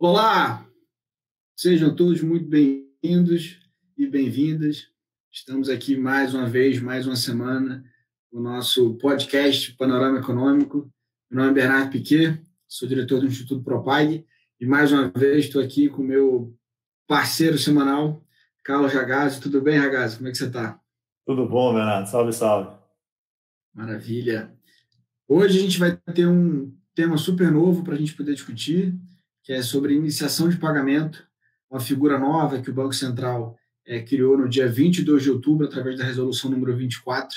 Olá! Sejam todos muito bem-vindos e bem-vindas. Estamos aqui mais uma vez, mais uma semana, no nosso podcast Panorama Econômico. Meu nome é Bernardo Piquet, sou diretor do Instituto Propag e mais uma vez estou aqui com o meu parceiro semanal, Carlos Ragazzi. Tudo bem, Ragazzi? Como é que você está? Tudo bom, Bernardo. Salve, salve. Maravilha. Hoje a gente vai ter um tema super novo para a gente poder discutir, que é sobre iniciação de pagamento, uma figura nova que o Banco Central é, criou no dia 22 de outubro, através da resolução número 24,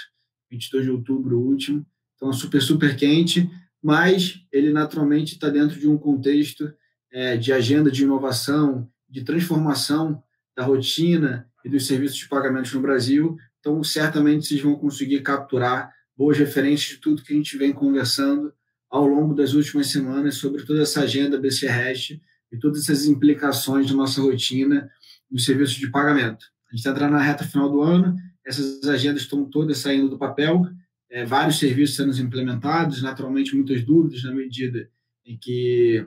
22 de outubro último. Então, super, super quente, mas ele naturalmente está dentro de um contexto é, de agenda de inovação, de transformação da rotina e dos serviços de pagamentos no Brasil. Então, certamente vocês vão conseguir capturar boas referências de tudo que a gente vem conversando ao longo das últimas semanas sobre toda essa agenda BC Hash e todas essas implicações da nossa rotina nos serviços de pagamento. A gente está entrando na reta final do ano, essas agendas estão todas saindo do papel, é, vários serviços sendo implementados, naturalmente muitas dúvidas na medida em que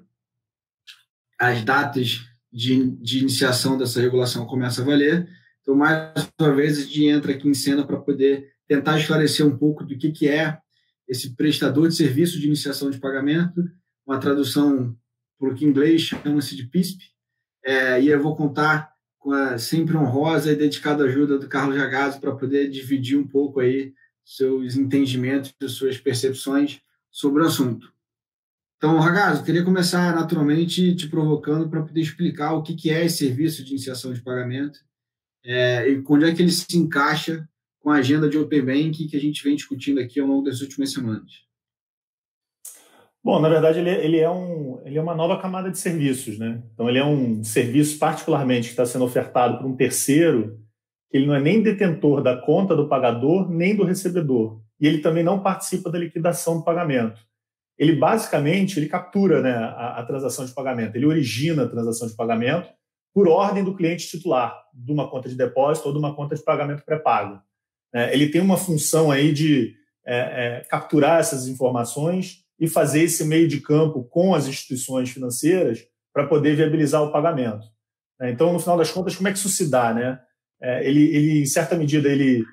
as datas de, de iniciação dessa regulação começam a valer. Então, mais uma vez, a gente entra aqui em cena para poder tentar esclarecer um pouco do que, que é esse prestador de serviço de iniciação de pagamento, uma tradução para o que em inglês chama-se de PISP, é, e eu vou contar com a sempre honrosa e dedicada ajuda do Carlos Jagazzi para poder dividir um pouco aí seus entendimentos e suas percepções sobre o assunto. Então, Ragazzo, queria começar naturalmente te provocando para poder explicar o que é esse serviço de iniciação de pagamento é, e onde é que ele se encaixa com a agenda de Open Bank que a gente vem discutindo aqui ao longo das últimas semanas? Bom, na verdade, ele, é, ele, é um, ele é uma nova camada de serviços. Né? Então, ele é um serviço, particularmente, que está sendo ofertado por um terceiro, que ele não é nem detentor da conta do pagador, nem do recebedor. E ele também não participa da liquidação do pagamento. Ele, basicamente, ele captura né, a, a transação de pagamento, ele origina a transação de pagamento por ordem do cliente titular, de uma conta de depósito ou de uma conta de pagamento pré-pago. É, ele tem uma função aí de é, é, capturar essas informações e fazer esse meio de campo com as instituições financeiras para poder viabilizar o pagamento. É, então, no final das contas, como é que isso se dá? Né? É, ele, ele, em certa medida, ele,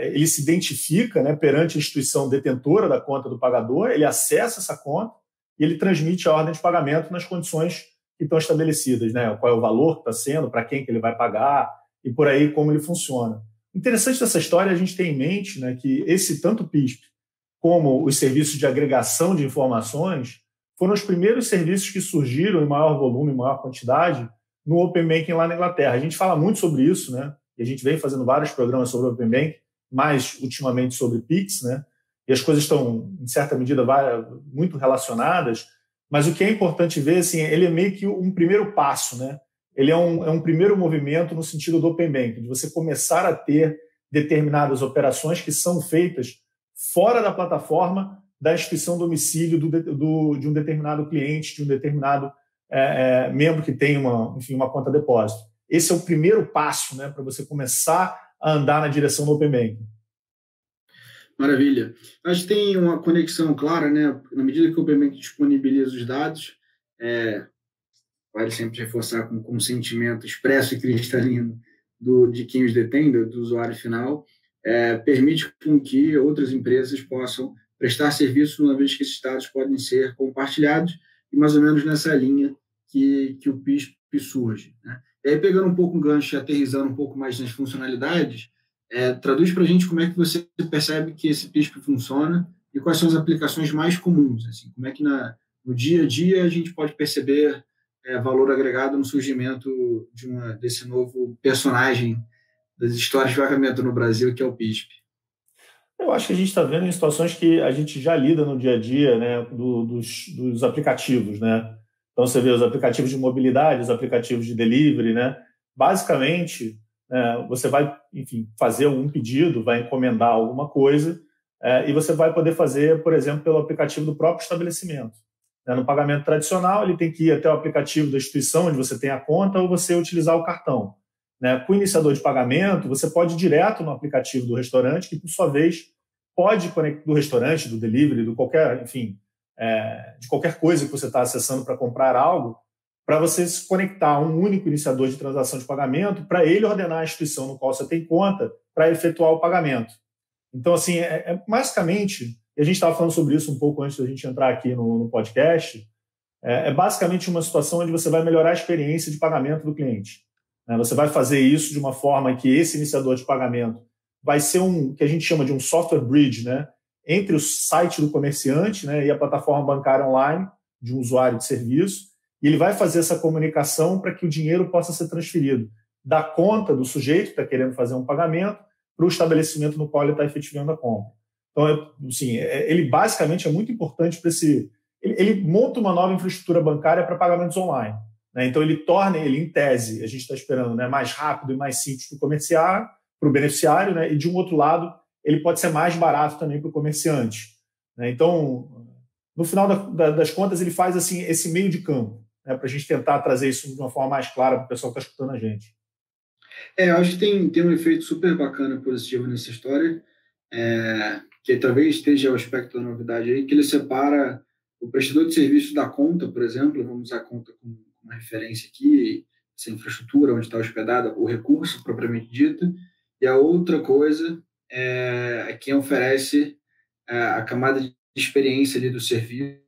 ele se identifica né, perante a instituição detentora da conta do pagador, ele acessa essa conta e ele transmite a ordem de pagamento nas condições que estão estabelecidas, né? qual é o valor que está sendo, para quem que ele vai pagar e por aí como ele funciona. Interessante dessa história a gente ter em mente né, que esse tanto PISP como os serviços de agregação de informações foram os primeiros serviços que surgiram em maior volume, em maior quantidade no Open Banking lá na Inglaterra. A gente fala muito sobre isso, né? E a gente vem fazendo vários programas sobre Open Banking, mais ultimamente sobre PIX, né? E as coisas estão, em certa medida, muito relacionadas. Mas o que é importante ver, assim, ele é meio que um primeiro passo, né? Ele é um, é um primeiro movimento no sentido do Open Bank, de você começar a ter determinadas operações que são feitas fora da plataforma da instituição domicílio do, do, de um determinado cliente, de um determinado é, é, membro que tem uma, enfim, uma conta depósito. Esse é o primeiro passo né, para você começar a andar na direção do Open Banking. Maravilha. Acho que tem uma conexão clara, né? Na medida que o Open Banking disponibiliza os dados, é, vale sempre reforçar com consentimento expresso e cristalino do, de quem os detém, do, do usuário final, é, permite com que outras empresas possam prestar serviço, uma vez que esses dados podem ser compartilhados, e mais ou menos nessa linha que, que o PISP surge. Né? E aí, pegando um pouco o gancho e aterrizando um pouco mais nas funcionalidades, é, traduz para a gente como é que você percebe que esse PISP funciona e quais são as aplicações mais comuns. Assim, como é que na, no dia a dia a gente pode perceber é, valor agregado no surgimento de uma, desse novo personagem das histórias de pagamento no Brasil, que é o PISP? Eu acho que a gente está vendo em situações que a gente já lida no dia a dia né, do, dos, dos, aplicativos. Né? Então, você vê os aplicativos de mobilidade, os aplicativos de delivery. Né? Basicamente, é, você vai enfim, fazer um pedido, vai encomendar alguma coisa, é, e você vai poder fazer, por exemplo, pelo aplicativo do próprio estabelecimento. Né? No pagamento tradicional, ele tem que ir até o aplicativo da instituição onde você tem a conta ou você utilizar o cartão. Né? Com o iniciador de pagamento, você pode ir direto no aplicativo do restaurante, que, por sua vez, pode conectar do restaurante, do delivery, do qualquer, enfim, é, de qualquer coisa que você está acessando para comprar algo, para você se conectar a um único iniciador de transação de pagamento, para ele ordenar a instituição no qual você tem conta para efetuar o pagamento. Então, assim, é, é basicamente, e a gente estava falando sobre isso um pouco antes da gente entrar aqui no, no podcast, é, é, basicamente uma situação onde você vai melhorar a experiência de pagamento do cliente. Né? Você vai fazer isso de uma forma que esse iniciador de pagamento vai ser um que a gente chama de um software bridge, né? entre o site do comerciante né, e a plataforma bancária online de um usuário de serviço, e ele vai fazer essa comunicação para que o dinheiro possa ser transferido da conta do sujeito que está querendo fazer um pagamento para o estabelecimento no qual ele está efetivando a compra. Então, assim, ele basicamente é muito importante para esse. Ele, ele, monta uma nova infraestrutura bancária para pagamentos online. Né? Então, ele torna ele, em tese, a gente está esperando, né, mais rápido e mais simples para o comerciário, para o beneficiário, né? e de um outro lado, ele pode ser mais barato também para o comerciante. Né? Então, no final da, da, das contas, ele faz assim esse meio de campo, né? para a gente tentar trazer isso de uma forma mais clara para o pessoal que está escutando a gente. É, eu acho que tem, tem um efeito super bacana, positivo nessa história, é, que talvez esteja o aspecto da novidade aí, que ele separa o prestador de serviço da conta, por exemplo, vamos usar a conta como uma referência aqui, essa infraestrutura onde está hospedada, o recurso propriamente dito, e a outra coisa é, é quem oferece é, a camada de experiência ali do serviço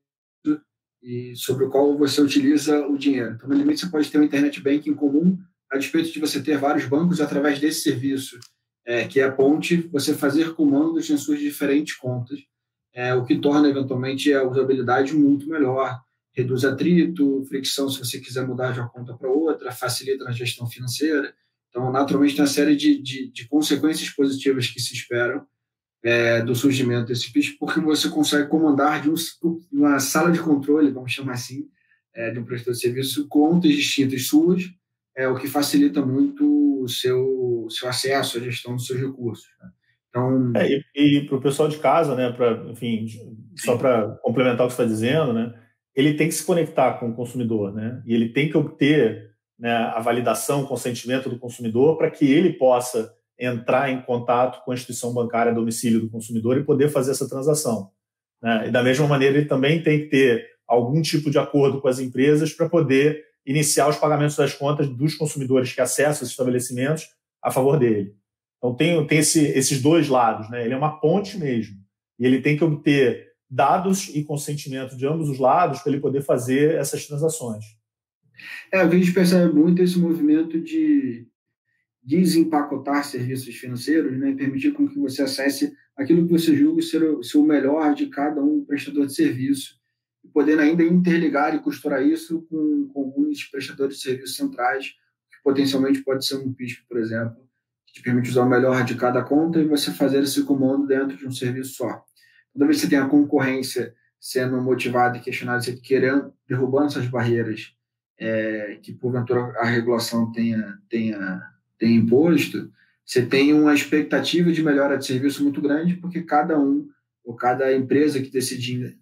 e sobre o qual você utiliza o dinheiro. Então, no limite, você pode ter um internet banking comum, a despeito de você ter vários bancos através desse serviço, é, que é a ponte, você fazer comandos em suas diferentes contas, é, o que torna, eventualmente, a usabilidade muito melhor, reduz atrito, fricção se você quiser mudar de uma conta para outra, facilita na gestão financeira. Então, naturalmente, tem uma série de, de, de consequências positivas que se esperam é, do surgimento desse PIS, porque você consegue comandar de um, uma sala de controle, vamos chamar assim, é, de um prestador de serviço, contas distintas suas, é, o que facilita muito o seu, seu acesso à gestão dos seus recursos. Né? Então, é, e, e para o pessoal de casa, né, pra, enfim, só para complementar o que você está dizendo, né, ele tem que se conectar com o consumidor, né, e ele tem que obter né, a validação, o consentimento do consumidor para que ele possa entrar em contato com a instituição bancária domicílio do consumidor e poder fazer essa transação. Né? E da mesma maneira, ele também tem que ter algum tipo de acordo com as empresas para poder iniciar os pagamentos das contas dos consumidores que acessam esses estabelecimentos a favor dele. Então, tem, tem esse, esses dois lados. Né? Ele é uma ponte mesmo. E ele tem que obter dados e consentimento de ambos os lados para ele poder fazer essas transações. É, a gente percebe muito esse movimento de desempacotar serviços financeiros né, permitir com que você acesse aquilo que você julga ser o, ser o melhor de cada um prestador de serviço, e podendo ainda interligar e costurar isso com, com alguns prestadores de serviços centrais, que potencialmente pode ser um PISP, por exemplo, que te permite usar o melhor de cada conta e você fazer esse comando dentro de um serviço só. Toda vez que você tem a concorrência sendo motivada e questionada, você querendo, derrubando essas barreiras é, que porventura a regulação tenha, tenha, tenha imposto, você tem uma expectativa de melhora de serviço muito grande, porque cada um, ou cada empresa que decidir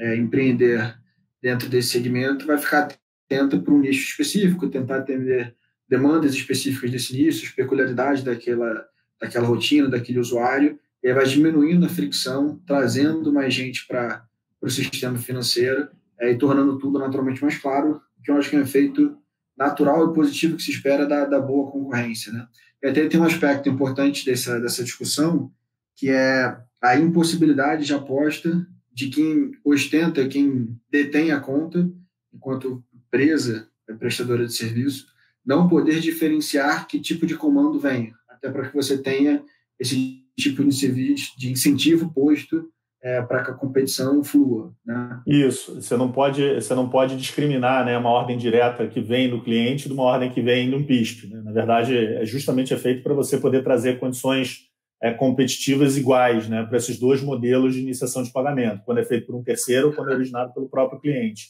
é, empreender dentro desse segmento vai ficar atenta para um nicho específico, tentar atender demandas específicas desse nicho, as peculiaridades daquela, daquela rotina, daquele usuário, e aí vai diminuindo a fricção, trazendo mais gente para o sistema financeiro é, e tornando tudo naturalmente mais claro, que eu acho que é um efeito natural e positivo que se espera da, da boa concorrência. Né? E até tem um aspecto importante dessa, dessa discussão, que é a impossibilidade de aposta de quem ostenta, quem detém a conta, enquanto empresa, é prestadora de serviço, não poder diferenciar que tipo de comando vem, até para que você tenha esse tipo de incentivo posto é, para que a competição flua. Né? Isso, você não pode, você não pode discriminar né, uma ordem direta que vem do cliente de uma ordem que vem de um PISP. Né? Na verdade, é justamente é feito para você poder trazer condições é, competitivas iguais né, para esses dois modelos de iniciação de pagamento, quando é feito por um terceiro ou quando é originado pelo próprio cliente.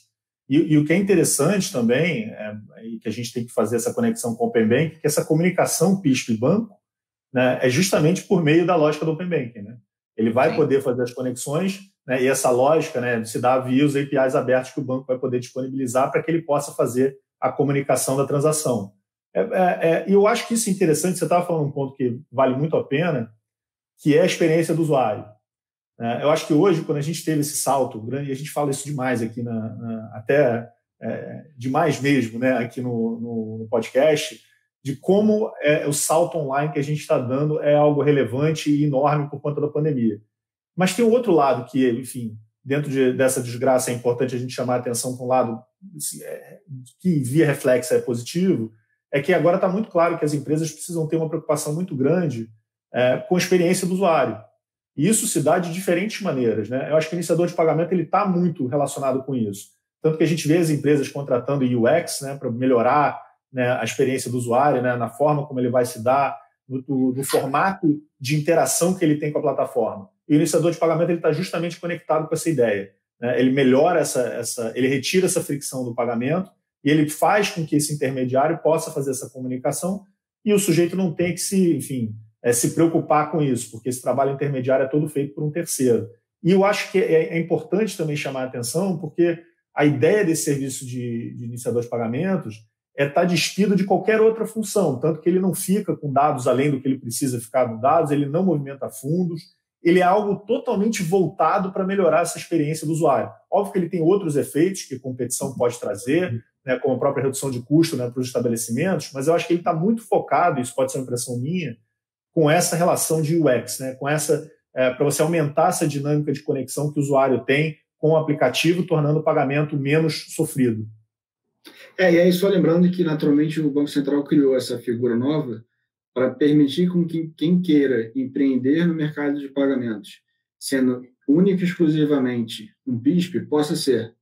E, e o que é interessante também, é, e que a gente tem que fazer essa conexão com o Open Bank, é que essa comunicação PISP e banco né, é justamente por meio da lógica do Open Banking. Né? Ele vai Sim. poder fazer as conexões, né, e essa lógica né, se dá via os APIs abertos que o banco vai poder disponibilizar para que ele possa fazer a comunicação da transação. É, é, é, e eu acho que isso é interessante, você estava falando um ponto que vale muito a pena, que é a experiência do usuário. É, eu acho que hoje, quando a gente teve esse salto grande, e a gente fala isso demais aqui, na, na, até é, demais mesmo né, aqui no, no, no podcast, de como é, o salto online que a gente está dando é algo relevante e enorme por conta da pandemia. Mas tem o outro lado que, enfim, dentro de, dessa desgraça é importante a gente chamar a atenção para um lado assim, é, que, via reflexo, é positivo, é que agora está muito claro que as empresas precisam ter uma preocupação muito grande é, com a experiência do usuário. E isso se dá de diferentes maneiras. Né? Eu acho que o iniciador de pagamento está muito relacionado com isso. Tanto que a gente vê as empresas contratando UX né, para melhorar né, a experiência do usuário, né, na forma como ele vai se dar, no, no, formato de interação que ele tem com a plataforma. E o iniciador de pagamento está justamente conectado com essa ideia. Né? Ele melhora essa, essa, ele retira essa fricção do pagamento e ele faz com que esse intermediário possa fazer essa comunicação e o sujeito não tem que se, enfim, é, se preocupar com isso, porque esse trabalho intermediário é todo feito por um terceiro. E eu acho que é, é importante também chamar a atenção, porque a ideia desse serviço de, de iniciador de pagamentos é estar tá despido de qualquer outra função, tanto que ele não fica com dados além do que ele precisa ficar com dados, ele não movimenta fundos, ele é algo totalmente voltado para melhorar essa experiência do usuário. Óbvio que ele tem outros efeitos que a competição pode trazer, né, como a própria redução de custo né, para os estabelecimentos, mas eu acho que ele está muito focado, isso pode ser uma impressão minha, com essa relação de UX, né, com essa é, para você aumentar essa dinâmica de conexão que o usuário tem com o aplicativo, tornando o pagamento menos sofrido. É, e aí só lembrando que naturalmente o Banco Central criou essa figura nova para permitir com que quem queira empreender no mercado de pagamentos, sendo única e exclusivamente um BISP, possa ser.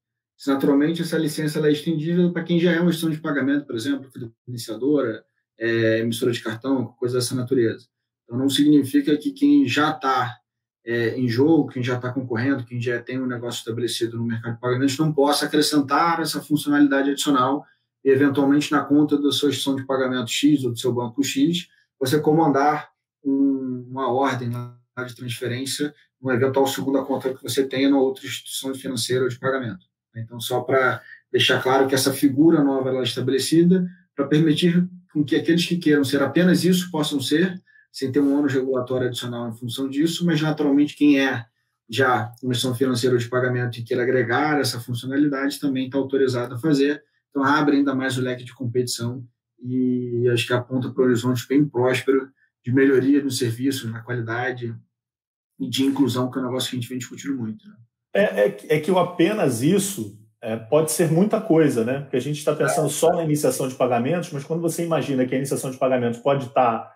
Naturalmente, essa licença é estendível para quem já é uma instituição de pagamento, por exemplo, iniciadora, é, emissora de cartão, coisa dessa natureza. Então, não significa que quem já está é, em jogo, quem já está concorrendo, quem já tem um negócio estabelecido no mercado de pagamentos, não possa acrescentar essa funcionalidade adicional e, eventualmente, na conta da sua instituição de pagamento X ou do seu banco X, você comandar um, uma ordem de transferência uma eventual segunda conta que você tenha na outra instituição financeira ou de pagamento. Então, só para deixar claro que essa figura nova ela é estabelecida para permitir com que aqueles que queiram ser apenas isso possam ser, sem ter um ônus regulatório adicional em função disso, mas naturalmente quem é já instituição financeira de pagamento e queira agregar essa funcionalidade também está autorizado a fazer. Então, abre ainda mais o leque de competição e acho que aponta para o horizonte bem próspero de melhoria dos serviços, na qualidade e de inclusão, que é um negócio que a gente vem discutindo muito. Né? É, é, é, que o apenas isso é, pode ser muita coisa, né? Porque a gente está pensando é. só na iniciação de pagamentos, mas quando você imagina que a iniciação de pagamentos pode estar tá,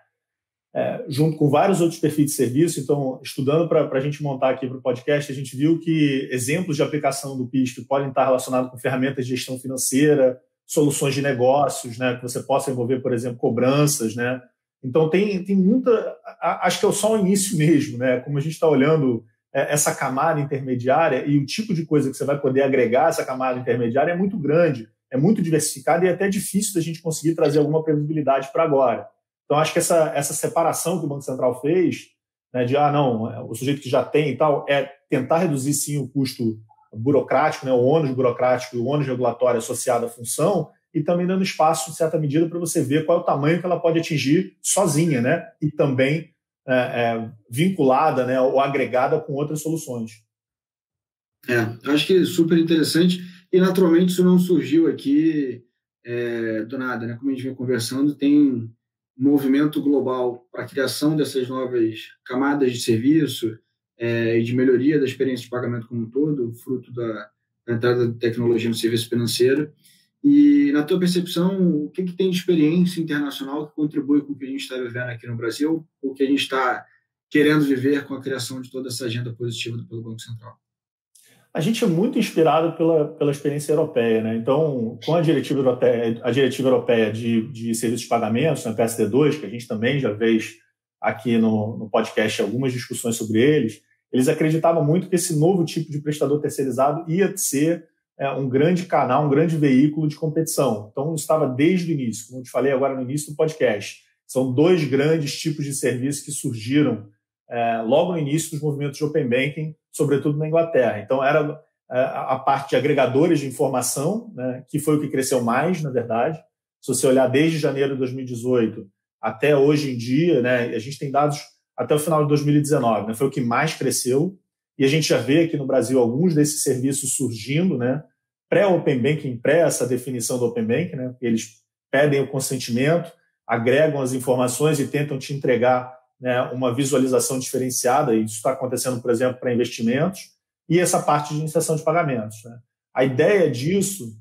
é, junto com vários outros perfis de serviço, então, estudando para a gente montar aqui para o podcast, a gente viu que exemplos de aplicação do PISP podem estar relacionados com ferramentas de gestão financeira, soluções de negócios, né, que você possa envolver, por exemplo, cobranças, né? Então tem, tem muita, acho que é só o início mesmo, né? Como a gente está olhando é, essa camada intermediária e o tipo de coisa que você vai poder agregar essa camada intermediária é muito grande, é muito diversificado e é até difícil da gente conseguir trazer alguma previsibilidade para agora. Então acho que essa, essa separação que o Banco Central fez, né, de ah não, é, o sujeito que já tem e tal, é tentar reduzir sim o custo burocrático, né, o ônus burocrático e o ônus regulatório associado à função, e também dando espaço, em certa medida, para você ver qual é o tamanho que ela pode atingir sozinha, né, e também é, é, vinculada né, ou agregada com outras soluções. É, acho que é super interessante, e naturalmente isso não surgiu aqui é, do nada, né? Como a gente vem conversando, tem movimento global para a criação dessas novas camadas de serviço, é, e de melhoria da experiência de pagamento como um todo, fruto da, da entrada da tecnologia no serviço financeiro. E, na tua percepção, o que, que tem de experiência internacional que contribui com o que a gente está vivendo aqui no Brasil, o que a gente está querendo viver com a criação de toda essa agenda positiva do, Banco Central? A gente é muito inspirado pela, pela experiência europeia, né? Então, com a diretiva europeia, a diretiva europeia de, de serviços de pagamentos, na PSD2, que a gente também já fez aqui no, no podcast algumas discussões sobre eles, eles acreditavam muito que esse novo tipo de prestador terceirizado ia ser é, um grande canal, um grande veículo de competição. Então, estava desde o início, como eu te falei agora no início do podcast. São dois grandes tipos de serviços que surgiram é, logo no início dos movimentos de Open Banking, sobretudo na Inglaterra. Então, era é, a parte de agregadores de informação, né, que foi o que cresceu mais, na verdade. Se você olhar desde janeiro de 2018 até hoje em dia, né, a gente tem dados até o final de 2019, né, foi o que mais cresceu. E a gente já vê aqui no Brasil alguns desses serviços surgindo, né, pré-Open Banking, pré essa definição do Open Banking, né? Eles pedem o consentimento, agregam as informações e tentam te entregar né, uma visualização diferenciada, e isso está acontecendo, por exemplo, para investimentos, e essa parte de iniciação de pagamentos. Né? A ideia disso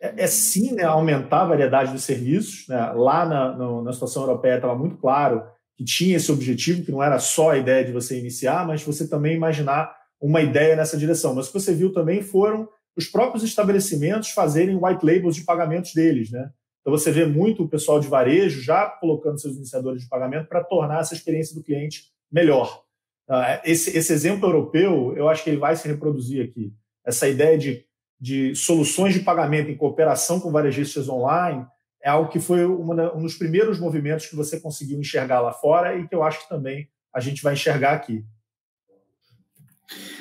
é, é sim né, aumentar a variedade dos serviços. Né? Lá na, no, na situação europeia estava muito claro que tinha esse objetivo, que não era só a ideia de você iniciar, mas você também imaginar uma ideia nessa direção. Mas o que você viu também foram os próprios estabelecimentos fazerem white labels de pagamentos deles. Né? Então você vê muito o pessoal de varejo já colocando seus iniciadores de pagamento para tornar essa experiência do cliente melhor. Ah, esse, esse exemplo europeu, eu acho que ele vai se reproduzir aqui. Essa ideia de de soluções de pagamento em cooperação com varejistas online é algo que foi uma, um dos primeiros movimentos que você conseguiu enxergar lá fora e que eu acho que também a gente vai enxergar aqui.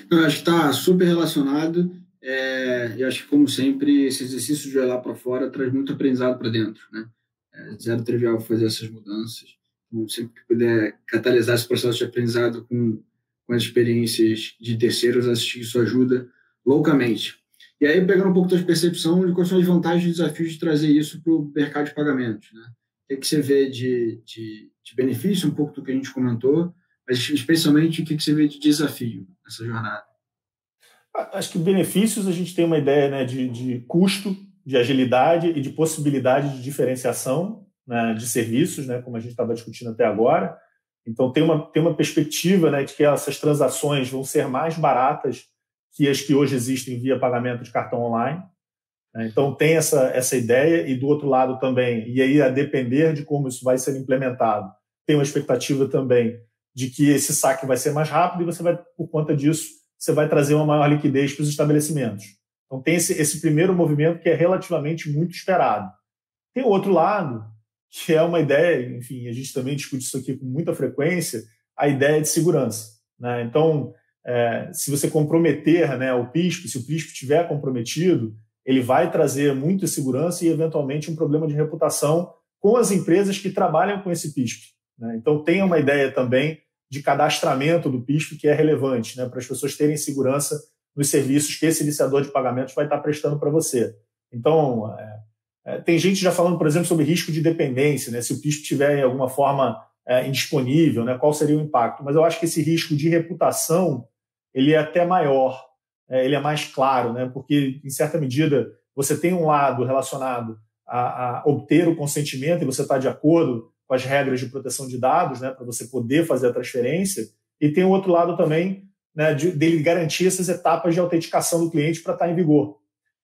Eu acho que está super relacionado. É, eu acho que, como sempre, esse exercício de olhar para fora traz muito aprendizado para dentro. Né? É zero trivial fazer essas mudanças. Então, sempre que puder catalisar esse processo de aprendizado com, com as experiências de terceiros, que isso ajuda loucamente. E aí, pegando um pouco da percepção de quais são as vantagens e desafios de trazer isso para o mercado de pagamentos. Né? O que, é que você vê de, de, de, benefício, um pouco do que a gente comentou, mas especialmente o que, é que você vê de desafio nessa jornada? Acho que benefícios a gente tem uma ideia né, de, de custo, de agilidade e de possibilidade de diferenciação né, de serviços, né, como a gente estava discutindo até agora. Então, tem uma, tem uma perspectiva né, de que essas transações vão ser mais baratas que as que hoje existem via pagamento de cartão online. Né? Então, tem essa, essa ideia, e do outro lado também, e aí a depender de como isso vai ser implementado, tem uma expectativa também de que esse saque vai ser mais rápido e você vai, por conta disso, você vai trazer uma maior liquidez para os estabelecimentos. Então, tem esse, esse primeiro movimento que é relativamente muito esperado. Tem outro lado, que é uma ideia, enfim, a gente também discute isso aqui com muita frequência, a ideia de segurança. Né? Então, é, se você comprometer né, o PISP, se o PISP estiver comprometido, ele vai trazer muita segurança e, eventualmente, um problema de reputação com as empresas que trabalham com esse PISP. Né? Então, tem uma ideia também de cadastramento do PISP que é relevante né, para as pessoas terem segurança nos serviços que esse iniciador de pagamentos vai estar prestando para você. Então, é, é, tem gente já falando, por exemplo, sobre risco de dependência, né? se o PISP estiver em alguma forma é, indisponível, né? qual seria o impacto. Mas eu acho que esse risco de reputação ele é até maior, é, ele é mais claro, né? porque, em certa medida, você tem um lado relacionado a, a obter o consentimento e você está de acordo com as regras de proteção de dados, né, para você poder fazer a transferência, e tem o outro lado também né, de, dele garantir essas etapas de autenticação do cliente para estar tá em vigor.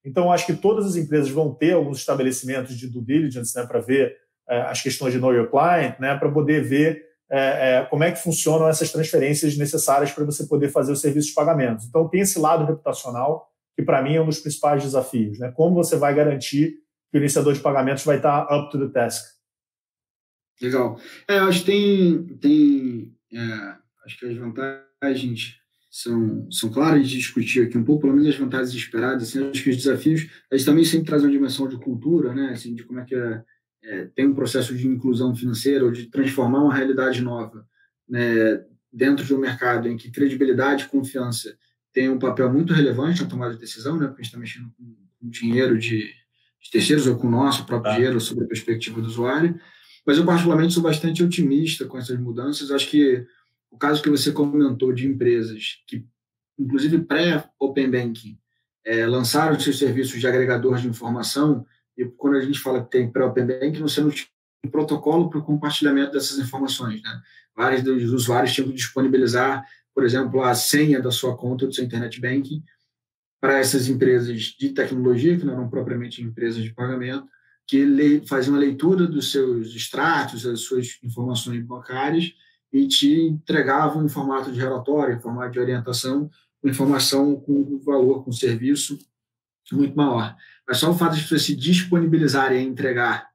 Então, acho que todas as empresas vão ter alguns estabelecimentos de due diligence né, para ver é, as questões de know your client, né, para poder ver é, é, como é que funcionam essas transferências necessárias para você poder fazer o serviço de pagamentos. Então, tem esse lado reputacional, que para mim é um dos principais desafios. Né? Como você vai garantir que o iniciador de pagamentos vai estar up to the task? Legal. É, eu acho que tem, tem é, acho que as vantagens são, são claras de discutir aqui um pouco, pelo menos as vantagens esperadas. Assim, acho que os desafios, gente também sempre traz uma dimensão de cultura, né? Assim, de como é que é é, tem um processo de inclusão financeira ou de transformar uma realidade nova né, dentro de um mercado em que credibilidade e confiança tem um papel muito relevante na tomada de decisão, né, porque a gente está mexendo com, com dinheiro de, de, terceiros ou com o nosso próprio ah. dinheiro sobre a perspectiva do usuário. Mas eu, particularmente, sou bastante otimista com essas mudanças. Acho que o caso que você comentou de empresas que, inclusive pré-Open Banking, é, lançaram seus serviços de agregador de informação e quando a gente fala que tem pré-Open Bank, você não tinha um protocolo para o compartilhamento dessas informações. Né? Vários dos usuários tinham que disponibilizar, por exemplo, a senha da sua conta do seu Internet Banking para essas empresas de tecnologia, que não eram propriamente empresas de pagamento, que faziam a leitura dos seus extratos, das suas informações bancárias e te entregavam em formato de relatório, em formato de orientação, com informação com valor, com serviço muito maior. Mas só o fato de as pessoas se disponibilizarem a entregar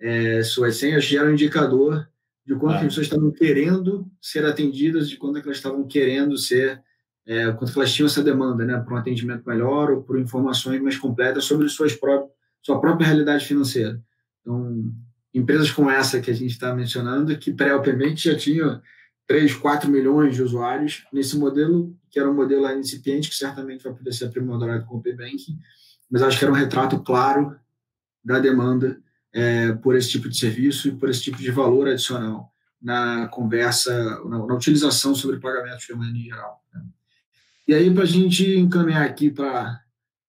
é, suas senhas gera um indicador de quanto ah. as pessoas estavam querendo ser atendidas, de quanto é elas estavam querendo ser, é, quanto elas tinham essa demanda, né, por um atendimento melhor ou por informações mais completas sobre suas próprias, sua própria realidade financeira. Então, empresas como essa que a gente está mencionando, que pré-obviamente já tinham 3, 4 milhões de usuários nesse modelo, que era um modelo incipiente, que certamente vai poder ser aprimorado com o P-Banking, mas acho que era um retrato claro da demanda é, por esse tipo de serviço e por esse tipo de valor adicional na conversa, na, na utilização sobre pagamentos de maneira geral. Né? E aí, para a gente encaminhar aqui para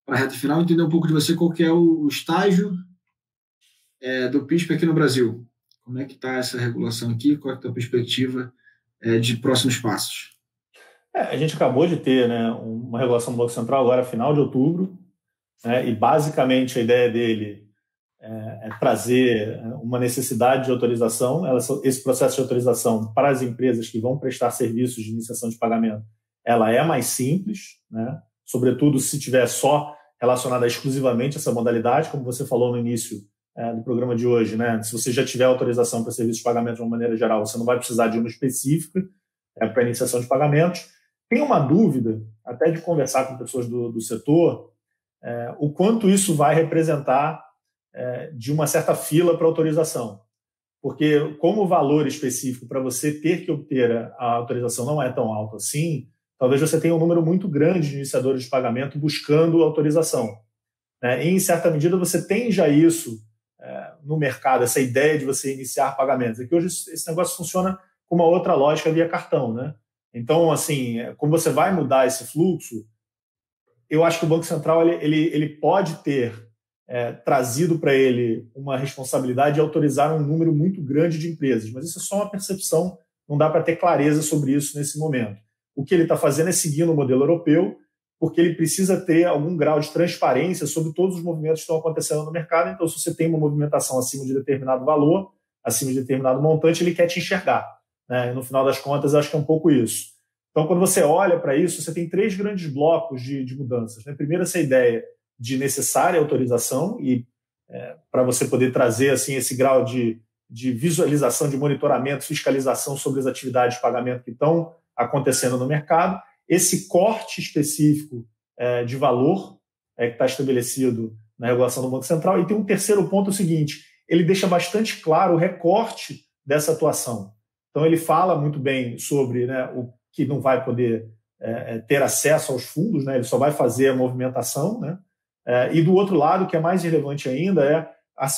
a reta final, entender um pouco de você, qual que é o, o estágio é, do PISP aqui no Brasil. Como é que está essa regulação aqui? Qual é a tua perspectiva é, de próximos passos? É, a gente acabou de ter né, uma regulação do Banco Central agora, final de outubro, né, e basicamente a ideia dele é, é trazer uma necessidade de autorização, ela, esse processo de autorização para as empresas que vão prestar serviços de iniciação de pagamento, ela é mais simples, né, sobretudo se tiver só relacionada exclusivamente a essa modalidade, como você falou no início é, do programa de hoje, né? Se você já tiver autorização para serviços de pagamento de uma maneira geral, você não vai precisar de uma específica é, para iniciação de pagamentos. Tem uma dúvida, até de conversar com pessoas do, do setor, é, o quanto isso vai representar é, de uma certa fila para autorização. Porque, como o valor específico para você ter que obter a autorização não é tão alto assim, talvez você tenha um número muito grande de iniciadores de pagamento buscando autorização. Né? E, em certa medida, você tem já isso é, no mercado, essa ideia de você iniciar pagamentos. É que hoje esse negócio funciona com uma outra lógica via cartão, né? Então, assim, é, como você vai mudar esse fluxo, eu acho que o Banco Central ele, ele, ele pode ter é, trazido para ele uma responsabilidade de autorizar um número muito grande de empresas, mas isso é só uma percepção, não dá para ter clareza sobre isso nesse momento. O que ele está fazendo é seguindo o modelo europeu, porque ele precisa ter algum grau de transparência sobre todos os movimentos que estão acontecendo no mercado. Então, se você tem uma movimentação acima de determinado valor, acima de determinado montante, ele quer te enxergar. Né? No final das contas, acho que é um pouco isso. Então, quando você olha para isso, você tem três grandes blocos de, de mudanças. Né? Primeiro, essa ideia de necessária autorização e é, para você poder trazer assim esse grau de, de visualização, de monitoramento, fiscalização sobre as atividades de pagamento que estão acontecendo no mercado esse corte específico é, de valor é, que está estabelecido na regulação do Banco Central. E tem um terceiro ponto, é o seguinte, ele deixa bastante claro o recorte dessa atuação. Então, ele fala muito bem sobre né, o que não vai poder é, é ter acesso aos fundos, né, ele só vai fazer a movimentação. Né, é, e do outro lado, que é mais relevante ainda, é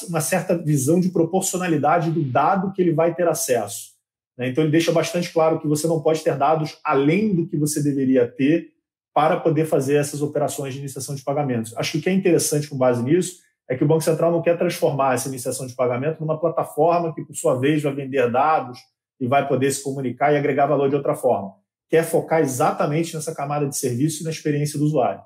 uma certa visão de proporcionalidade do dado que ele vai ter acesso. Né? Então, ele deixa bastante claro que você não pode ter dados além do que você deveria ter para poder fazer essas operações de iniciação de pagamentos. Acho que o que é interessante com base nisso é que o Banco Central não quer transformar essa iniciação de pagamento numa plataforma que, por sua vez, vai vender dados e vai poder se comunicar e agregar valor de outra forma. Quer focar exatamente nessa camada de serviço e na experiência do usuário.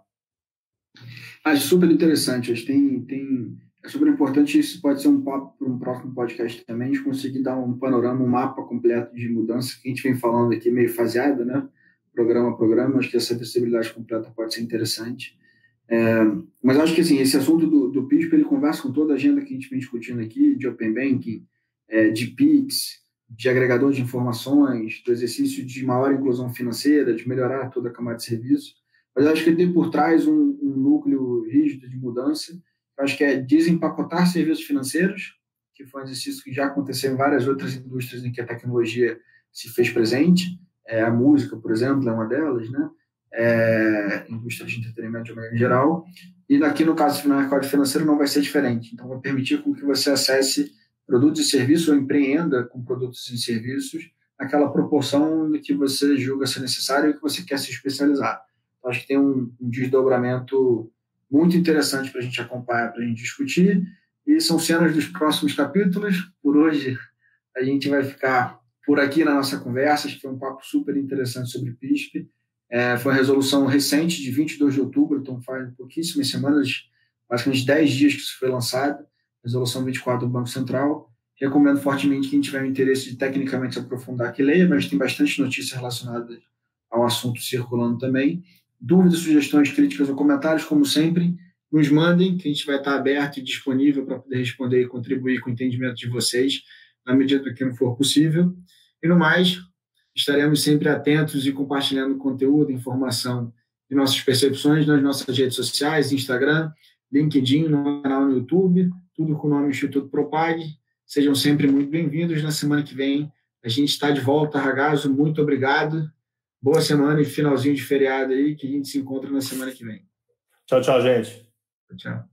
Acho super interessante. Tem, tem é super importante, isso pode ser um papo para um próximo podcast também, a gente conseguir dar um panorama, um mapa completo de mudança que a gente vem falando aqui meio faseado, né? Programa a programa, acho que essa visibilidade completa pode ser interessante. É, mas acho que assim, esse assunto do, do PISP, ele conversa com toda a agenda que a gente vem discutindo aqui, de Open Banking, é, de PIX, de agregador de informações, do exercício de maior inclusão financeira, de melhorar toda a camada de serviço. Mas acho que tem por trás um, um núcleo rígido de mudança eu acho que é desempacotar serviços financeiros, que foi um exercício que já aconteceu em várias outras indústrias em que a tecnologia se fez presente. É, a música, por exemplo, é uma delas, né? É, indústria de entretenimento de maneira geral. E aqui, no caso do mercado financeiro, não vai ser diferente. Então, vai permitir com que você acesse produtos e serviços ou empreenda com produtos e serviços naquela proporção que você julga ser necessário e que você quer se especializar. Então, acho que tem um, um desdobramento muito interessante para a gente acompanhar, para a gente discutir. E são cenas dos próximos capítulos. Por hoje, a gente vai ficar por aqui na nossa conversa. Acho que foi um papo super interessante sobre PISP. É, foi uma resolução recente, de 22 de outubro, então faz pouquíssimas semanas, basicamente 10 dias que isso foi lançado. Resolução 24 do Banco Central. Recomendo fortemente quem tiver interesse de tecnicamente se aprofundar que leia, mas tem bastante notícias relacionadas ao assunto circulando também. Dúvidas, sugestões, críticas ou comentários, como sempre, nos mandem, que a gente vai estar aberto e disponível para poder responder e contribuir com o entendimento de vocês, na medida do que não for possível. E no mais, estaremos sempre atentos e compartilhando conteúdo, informação e nossas percepções nas nossas redes sociais, Instagram, LinkedIn, no canal no YouTube, tudo com o nome Instituto Propag. Sejam sempre muito bem-vindos. Na semana que vem a gente está de volta. Ragazo, muito obrigado boa semana e finalzinho de feriado aí, que a gente se encontra na semana que vem. Tchau, tchau, gente. Tchau.